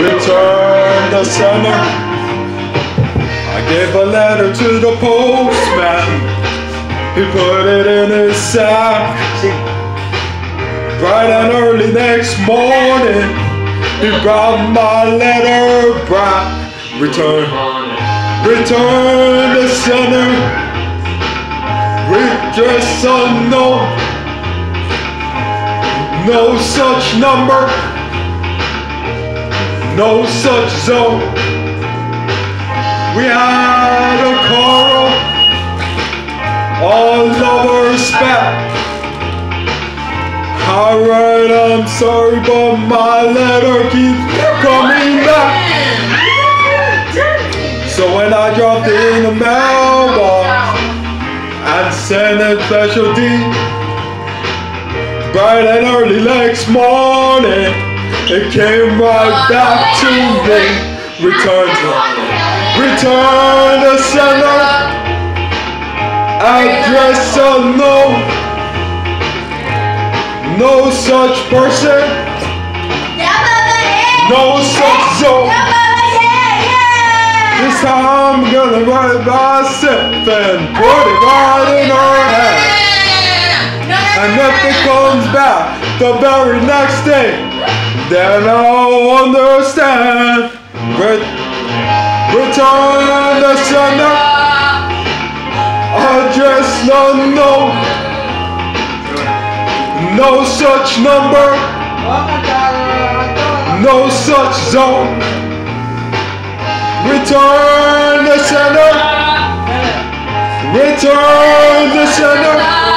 Return the center. I gave a letter to the postman. He put it in his sack. Bright and early next morning, he brought my letter back. Return, return the center. Redress unknown. No such number. No such zone. We had a quarrel. All lovers spat. Alright, I'm sorry, but my letter keeps coming back. So when I dropped it in the mailbox and sent it special D, bright and early next morning, it came right oh, back to me. Return to, return to sender, address unknown. No such person, no such zone. This time I'm gonna write myself and put it right in her hand. The very next day, then I'll understand. Re- return the sender, address unknown. No such number, no such zone. Return the sender, return the sender,